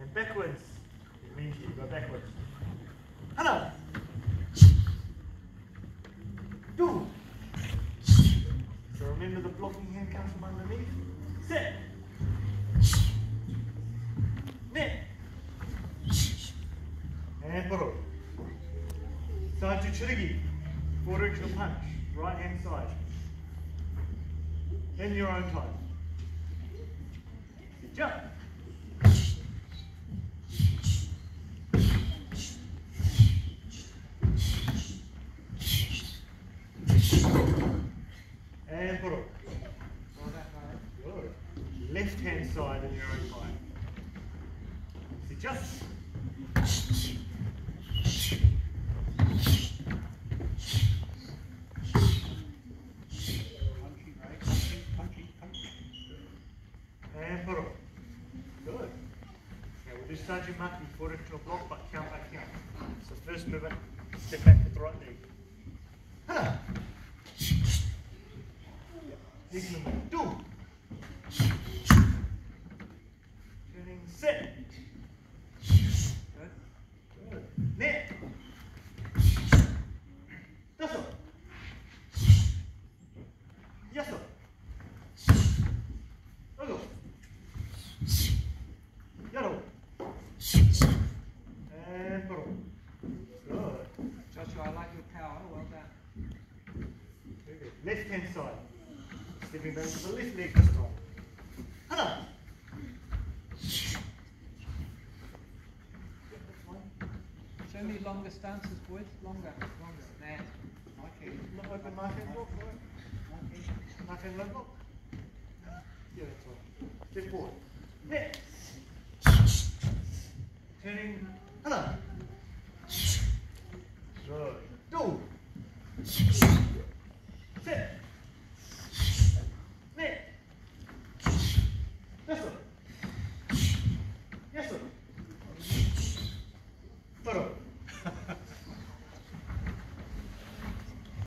And backwards. It means you go backwards. Hana. Do. So remember the blocking hand comes from underneath. Set. Net. And poro. Saju Jirugi. Four directional punch. Right hand side. In your own time. Jump. And Left hand side in your own time. See, just. And put up. Good. Now we'll do Saju Makgi foot into a block, but count by count. So first movement, step back with the right leg. Movement. Do. Turning set. Good. Good. Net. Daso. Yaso. Ugo. Yaro. And. Good. Joshua, I like your power. Well done. Left hand side. To the left leg this Show me longer stances, boys. Longer, longer. There. Okay. Look open my hand look. My hand leg. Yeah, that's right. Step forward. Net. Turning. Hana. Good. Do.